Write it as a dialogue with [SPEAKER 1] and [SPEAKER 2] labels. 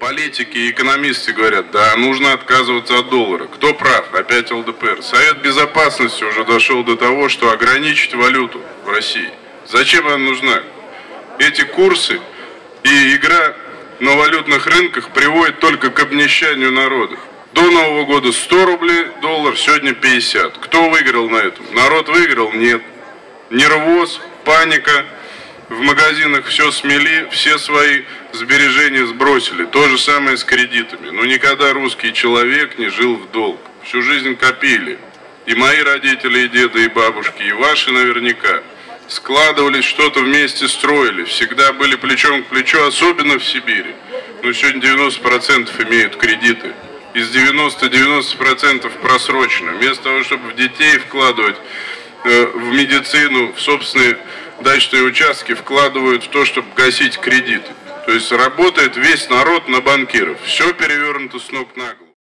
[SPEAKER 1] политики и экономисты говорят, да, нужно отказываться от доллара. Кто прав? Опять ЛДПР. Совет Безопасности уже дошел до того, что ограничить валюту в России. Зачем она нужна? Эти курсы и игра на валютных рынках приводит только к обнищанию народа. До Нового года 100 рублей доллар, сегодня 50. Кто выиграл на этом? Народ выиграл? Нет. Нервоз, паника, в магазинах все смели, все свои сбережения сбросили. То же самое с кредитами. Но никогда русский человек не жил в долг. Всю жизнь копили. И мои родители, и деды, и бабушки, и ваши наверняка. Складывались, что-то вместе строили. Всегда были плечом к плечу, особенно в Сибири. Но сегодня 90% имеют кредиты из 90-90% просрочено. Вместо того, чтобы в детей вкладывать, в медицину, в собственные дачные участки, вкладывают в то, чтобы гасить кредиты. То есть работает весь народ на банкиров. Все перевернуто с ног на голову.